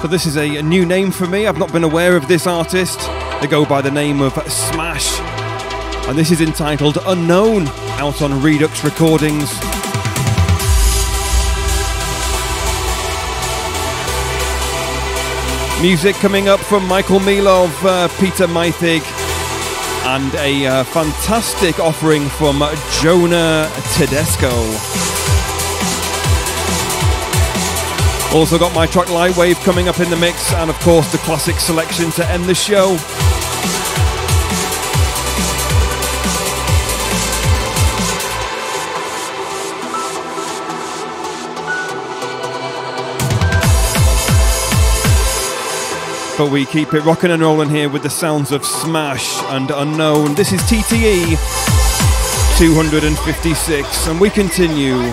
So this is a, a new name for me. I've not been aware of this artist. They go by the name of Smash. And this is entitled Unknown, out on Redux Recordings. Music coming up from Michael Milov, uh, Peter Miethig, and a uh, fantastic offering from Jonah Tedesco. Also got my track Lightwave coming up in the mix, and of course the classic selection to end the show. But we keep it rocking and rolling here with the sounds of Smash and Unknown. This is TTE 256, and we continue.